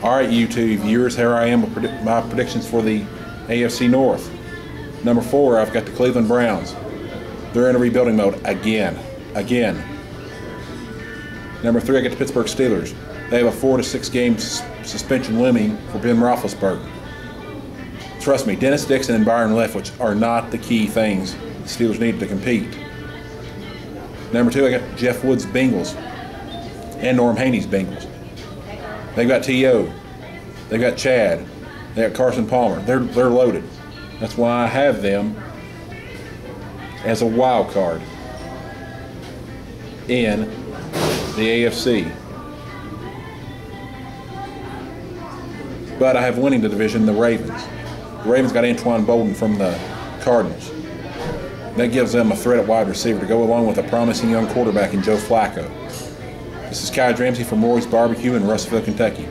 All right, YouTube viewers, here I am with my predictions for the AFC North. Number four, I've got the Cleveland Browns. They're in a rebuilding mode again, again. Number three, I got the Pittsburgh Steelers. They have a four to six game suspension looming for Ben Roethlisberger. Trust me, Dennis Dixon and Byron Leftwich are not the key things the Steelers need to compete. Number two, I got Jeff Woods Bengals and Norm Haney's Bengals. They've got T.O. They've got Chad. They got Carson Palmer. They're they're loaded. That's why I have them as a wild card in the AFC. But I have winning the division, the Ravens. The Ravens got Anquan Boldin from the Cardinals. That gives them a threat at wide receiver to go along with a promising young quarterback in Joe Flacco. This is Kige Ramsey from Roy's Barbecue in Russellville, Kentucky.